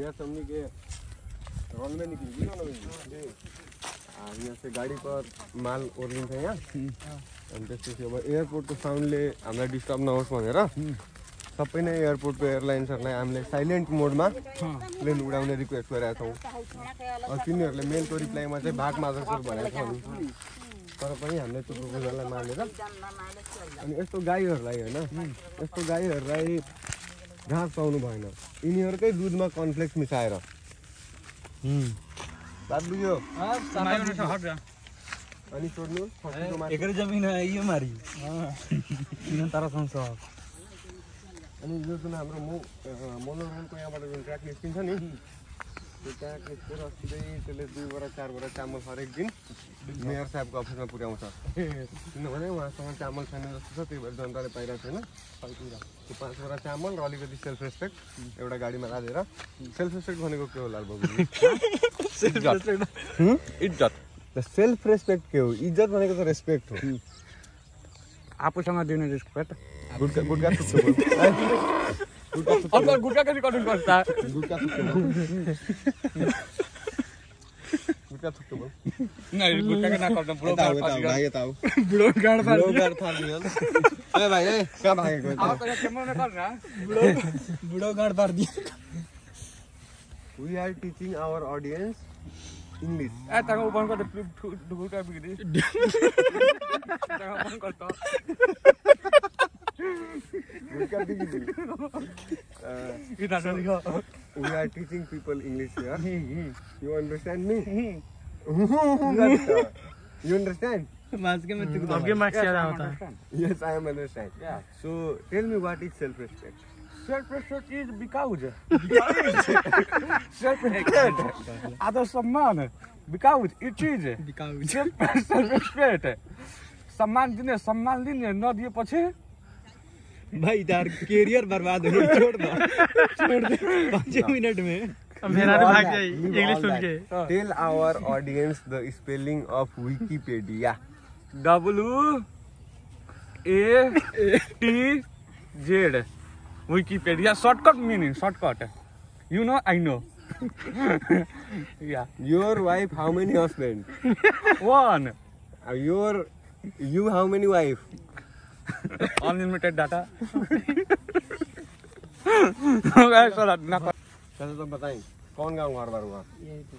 यहाँ से हमने के रन में निकली कि ना नवीन? आ, यहाँ से गाडी पर माल ओर्लिन्छ यहाँ अनि त्यसपछि अब एयरपोर्टको साउन्डले हामीलाई डिस्टर्ब नहोस् भनेर सबै नै एयरपोर्टको एयरलाइन्सहरूलाई हामीले साइलेन्ट मोडमा प्लेन उडाउने रिक्वेस्ट गरेका छौँ तिनीहरूले मेलको रिप्लाईमा चाहिँ भाग मादर्छस् भनेको छ तर पनि हामीले त्यो प्रपोजललाई मानेर अनि यस्तो गाईहरूलाई होइन यस्तो गाईहरूलाई घाँस पाउनु भएन। यिनीहरूकै दुधमा कन्फ्लेक्स मिसाएर। बात बुझ्यो अनि सोध्नु एकर जमीन ये तारा संसार अनि यो जुन हाम्रो मो मोनोरेलको यहाँबाट जुन ट्र्याक निस्किन्छ नि त्यो ट्र्याक निस्केर सिधै त्यसले दुईबाट चारबाट चामल हरेक दिन मेयर साहेबको अफिसमा पुर्याउँछ। किनभने उहाँसँग चामल छैन जस्तो छ त्यही भएर जनताले पाइरहेको छैन। त्यो पाँचवटा चामल र अलिकति सेल्फ रेस्पेक्ट एउटा गाडीमा राखेर सेल्फ रेस्पेक्ट भनेको के हो लालबाबु इज्जत। सेल्फ रेस्पेक्ट के हो? इज्जत भनेको त रेस्पेक्ट हो। आफूसँग दिने रेस्पेक्ट। गुटका गुटका बोल थुक्छु अब गुटका कसरी कटिङ गर्छ गुटका थुक्छु बोल गुटका थुक्छु बोल नहीं गुटका के ना बुढो यता आऊ, यता आऊ, गाड भाइ यता आऊ। बुढो गाड पार बुढो गाड फाल्ने ए भाइ ए कहाँ भागेको यता? अब कहिले केमो न गर्छ बुढ़ो गाड़ पार दिया We are teaching our audience English. ए तंग ओपन कर गुटका बिग्री तंग ओपन कर तो गुटका बिगिनी. Uh, इधर से दिखा we are teaching people English here. You understand me? you understand? मास के में आपके मार्क्स ज़्यादा होता है Yes, I am understand. Yeah. So tell me what is self-respect? Self respect is because self respect आत्मसम्मान बिकाउज ई चीज़ सेल्फ रेस्पेक्ट सम्मान दिने सम्मान दिने नदिएपछि भाई यार करियर बर्बाद हो छोड़ दो। छोड़ दो। पाँच मिनट में। Tell our audience the spelling of Wikipedia W A T Z Wikipedia shortcut meaning shortcut you know I know your wife how many husband one your you how many wife unlimited data ना चलो तो बताएँ कौन गाँव घर बार हुआ तो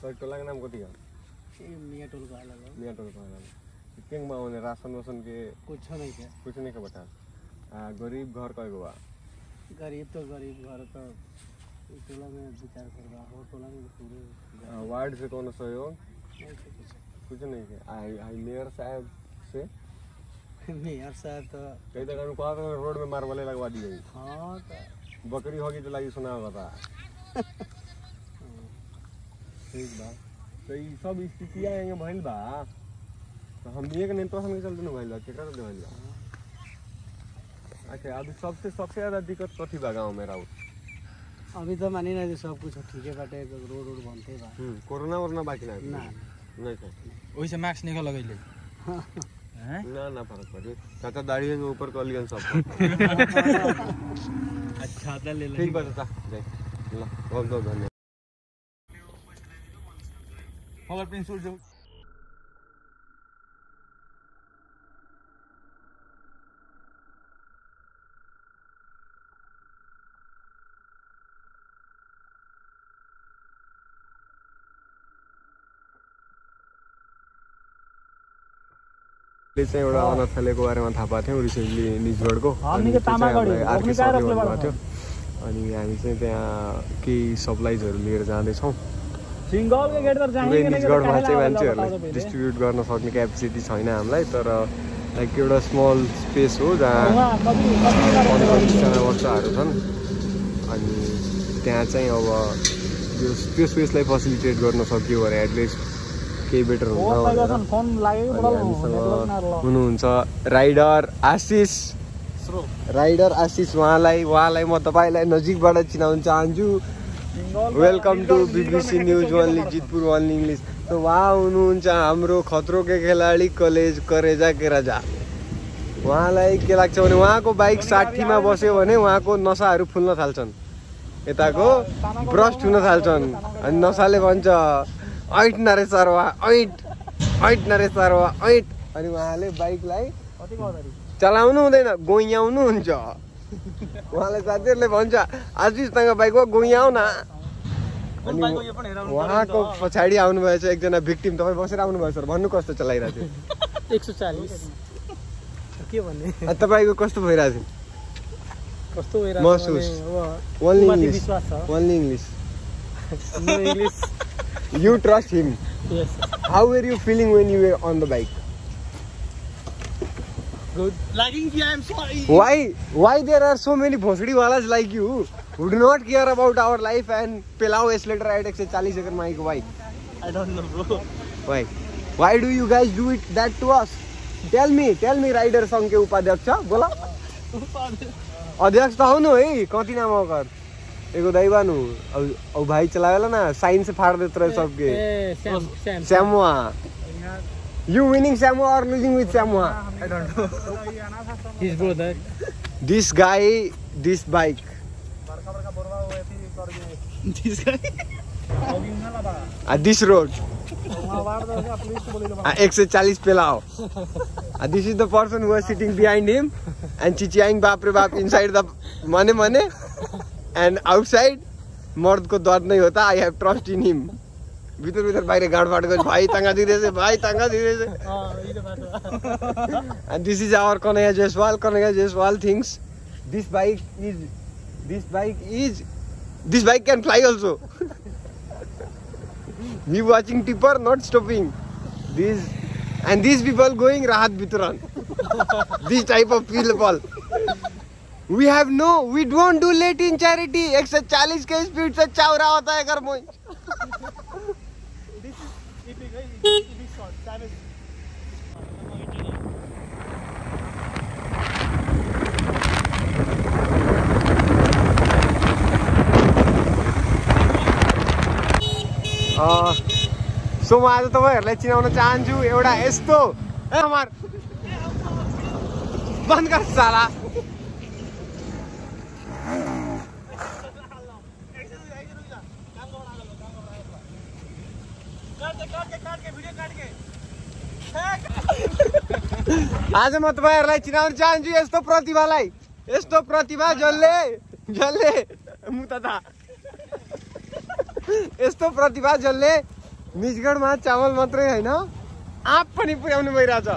sir टोला का नाम है ये मियाँ टोल का लगा। मियाँ टोल का होने राशन वासन के कुछ नहीं क्या। कुछ नहीं का बता। आ, गरीब घर गो बा गरीब तो गरीब घर तो टोला में विचार करवा हो टोला में पूरे वार्ड से कौन सहयोग? तो कुछ। कुछ नहीं के आई आई मेयर साहब से? मेयर साहब तो कई जगह में कहा रोड में मार्बले लगवा दी गई हाँ तो बकरी होगी तो लगी सुना बता ठीक बा। तो ये सब स्थितियाँ यहाँ भइल बा। तो हम एक नेता के चलते ना भइल बा केकरा चलते भइल बा? अच्छा अभी सबसे सबसे ज़्यादा दिक्कत कथी बा गाँव में राउत अभी तो मानी ना सब कुछ ठीक है बाटे रोड रोड बनते बा। कोरोना वोरोना बाकी ना ना नहीं था वैसे मार्क्स निकल लगैले। ना ना फ़र्क पड़े चाचा दाढ़ी में ऊपर कर लिया सब। अच्छा था ले ठीक बा चाचा। जय ल बहुत बहुत धन्यवाद। और प्रिंसिपल जो चाहिँ एउटा अनाथालयको बारेमा थाहा पाएको थियौँ रिसेन्टली निजगढको? थियो। अनि हामी चाहिँ त्यहाँ केही सप्लाइजहरू लिएर जाँदैछौँ। निजगढमा चाहिँ मान्छेहरूलाई। डिस्ट्रिब्युट गर्न सक्ने क्यापेसिटी छैन हामीलाई तर लाइक एउटा स्मल स्पेस हो जहाँ पन्ध्र बिसजना बच्चाहरू छन्। अनि त्यहाँ चाहिँ अब यो त्यो स्पेसलाई फेसिलिटेट गर्न सकियो भने एटलिस्ट केही बेटर हुन्छ। हुनुहुन्छ राइडर आशिष। राइडर आशिष उहाँलाई उहाँलाई म तपाईँलाई नजिकबाट चिनाउन चाहन्छु। Welcome to BBC news only Jitpur only English त उहाँ हुनुहुन्छ हाम्रो खत्रो के खेलाडी कलेज करेजा के राजा उहाँलाई के लाग्छ भने उहाँको बाइक साठीमा बस्यो भने उहाँको नसाहरू फुल्न थाल्छन्। यताको ब्रस्ट हुन थाल्छन्। अनि नसाले भन्छ ऐट नरे सरवा ऐट ऐट नरे सरवा ऐट। अनि उहाँले बाइकलाई चलाउनु हुँदैन गोइयाउनु हुन्छ। उहाँले साथीहरूले भन्छ आशिषसँग बाइकमा गोइयाउ न अनि उहाँको पछाडि आउनुभएछ एकजना भिक्टिम तपाईँ बसेर आउनुभएछ सर भन्नु कस्तो चलाइरहेको थियो? एक सौ चालिस। के भन्ने? अनि तपाईँको कस्तो भइरहेको थियो? कस्तो भइरहेको महसुस। ओन्ली इङ्ग्लिस विश्वास छ। Only English no you trust him yes how were you feeling when you on the bike good लागिङ कि I am sorry Why? Why there are so many भोसडी वालाज like you who do not care about our life and पेलाओ accelerator at 140 अगर माइक why? I don't know bro Why? Why do you guys do it that to us? Tell me, tell me rider सङ्घ के उपाध्यक्ष बोला अध्यक्ष त है कति नाम ओकर एगो अब अब भाई चलावेला ना साइन से फाड़ देते रहे सबके। स्यामुआ यू विनिंग स्यामुआ और losing with स्यामुआ I don't know his brother this guy this bike this this road एक सय चालिस पेलाओ this is the person who sitting behind him and चिच्याङ बाप रे बाप इनसाइड द मने मने एंड आउटसाइड मर्द को दर्द नहीं होता I have trust in him भीतर भीतर बाहर गाड़ फाट गए भाई तंगा धीरे से भाई तंगा धीरे से and this is our Kanhaiya Jaiswal Kanhaiya Jaiswal things this bike is this bike is this bike can fly also we watching tipper not stopping this and this people going राहत वितरण this type of people We have no, we don't do late in charity. 140 के speed से चावरा होता है घर में अँ, सो म आज तपाईँहरूलाई चिनाउन चाहन्छु एउटा यस्तो बंद कर साला आज म तपाईँहरूलाई चिनाउन चाहन्छु यस्तो प्रतिभालाई। यस्तो प्रतिभा जसले जसले यस्तो प्रतिभा जसले निजगढमा चामल मात्रै होइन आँप पनि पुर्याउनु भइरहेछ।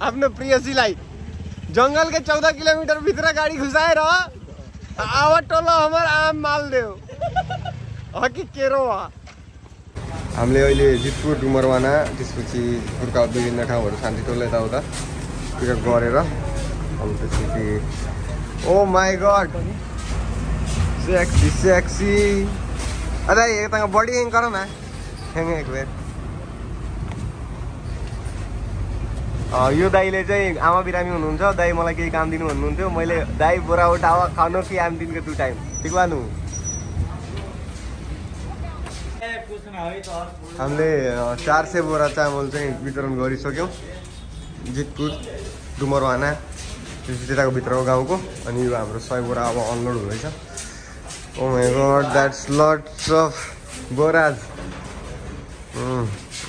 आफ्नो प्रियसीलाई। जङ्गलकै चौध किलोमिटर भित्र गाडी घुसाएर आवा टोलो हमर आम माल देऊ। हकी केरो हामीले अहिले जितपुर डुमरवाना त्यसपछि जितपुरका विभिन्न ठाउँहरू शान्तिटोल यताउता पिकअप गरेर अनि त्यसपछि ओ माई गड! सेक्सी सेक्सी बडी ह्याङ गर न। ह्याङ एक यो दाईले चाहिँ आमा बिरामी हुनुहुन्छ। दाई मलाई केही काम दिनु भन्नुहुन्थ्यो। मैले दाई बोरा उठाओ खानु कि आम दिनको टु टाइम ठिक बानु? हामीले चार सय बोरा चामल चाहिँ वितरण गरिसक्यौँ। जितपुर डुमरवाना त्यसपछि त्यताको भित्रको गाउँको अनि यो हाम्रो सय बोरा अब अनलोड हुँदैछ। Oh god that's lots of बोराज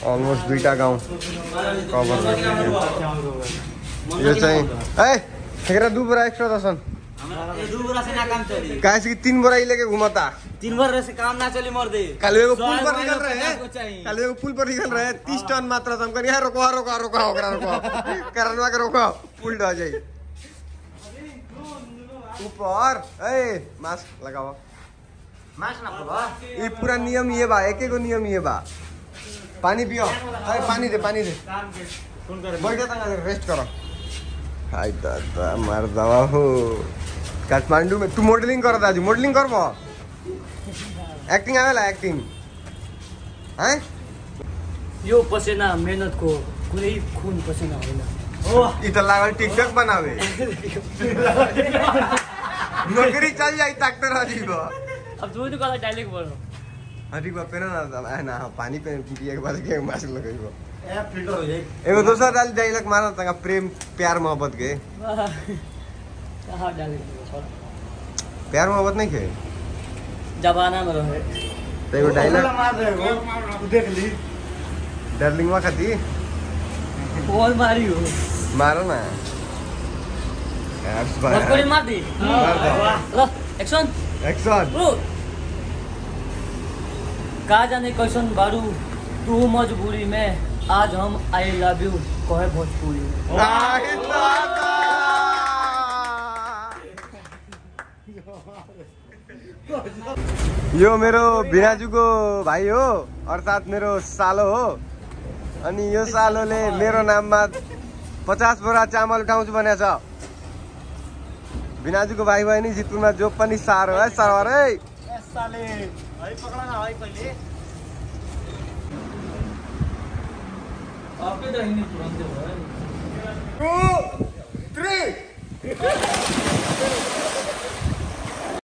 अलमोस्ट दुईवटा गाउँ कभर यो चाहिँ ए ठेकेरा दु बोरा एक्स्ट्रा दसन चली तीन बोरा लेके घुमाता तीन बोरा से काम ना चली मर दे कल एगो पुल पर निकल रहे हैं चाहिए। कल एगो पुल पर निकल रहे हैं तीस टन मात्रा से हम कहनी यार रोको रोको रोको ओकरा रोको करनवा के रोको पुल ढह जाई ऊपर ए मास्क लगाओ मास ना बोला ये पूरा नियम ये बा एक एगो नियम ये बा पानी पियो अरे पानी दे पानी दे बैठो रेस्ट करो हाय दादा मार दवा हो काठमांडू में तू मॉडलिंग कर दाजू मॉडलिंग कर एक्टिंग आवेला एक्टिंग हैं यो पसेना मेहनतको कुनै खुन पसेना होइन। ओ इ त लागल टिकटक बनावे। नौकरी चल जाई ट्रैक्टर अजीब अब जो कला डाइलेक्ट बोल्नु अजीब पेन ना आ, ना पानी पे पिए के बाद के मास लगाइबो ए फिल्टर हो जाए एगो दोसर डाल डायलॉग मार तंगा प्रेम प्यार मोहब्बत के कहाँ छ प्यार मोहब्बत नहीं खे जमाना में रहे तो एगो डायलॉग मार रहे हो देख ली। डार्लिंगवा खाती? कौन मारी हो। मारो ना। यार, भोजपुरी मार दी। मार दो। लो एक्शन एक्शन ब्रो का जाने कैसन बारू। तू मजबूरी में आज हम आई लव यू कहे भोजपुरी में। यो मेरो भिनाजुको भाइ हो अर्थात् मेरो सालो हो। अनि यो सालोले मेरो नाममा पचास बोरा चामल उठाउँछु भनेको छ। भिनाजुको भाइ बहिनी जितपुरमा जो पनि साह्रो है सरवर है। साले है